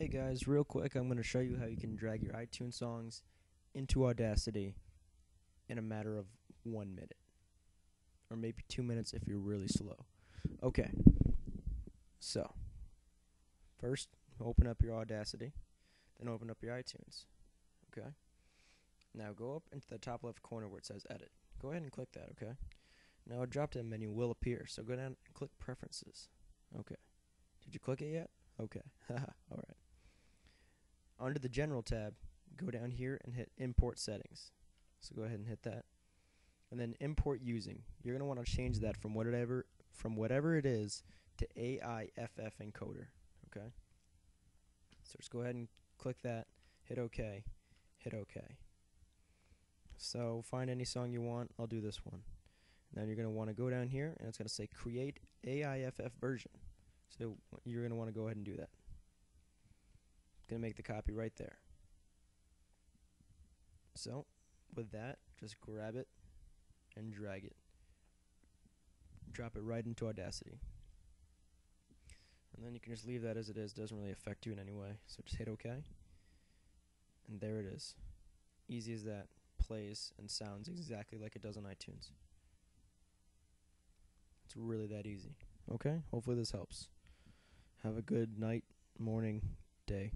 Hey guys, real quick, I'm going to show you how you can drag your iTunes songs into Audacity in a matter of one minute. Or maybe two minutes if you're really slow. Okay, so first open up your Audacity, then open up your iTunes. Okay, now go up into the top left corner where it says Edit. Go ahead and click that, okay? Now a drop down menu will appear, so go down and click Preferences. Okay. Did you click it yet? Okay. Alright. Under the General tab, go down here and hit Import Settings. So go ahead and hit that. And then Import Using. You're going to want to change that from whatever from whatever it is to AIFF encoder. Okay? So just go ahead and click that, hit OK, hit OK. So find any song you want. I'll do this one. And then you're going to want to go down here and it's going to say create AIFF version. So you're going to want to go ahead and do that. To make the copy right there. So with that, just grab it and drag it. Drop it right into Audacity. And then you can just leave that as it is. Doesn't really affect you in any way. So just hit OK. And there it is. Easy as that. Plays and sounds exactly like it does on iTunes. It's really that easy. Okay? Hopefully this helps. Have a good night, morning, day.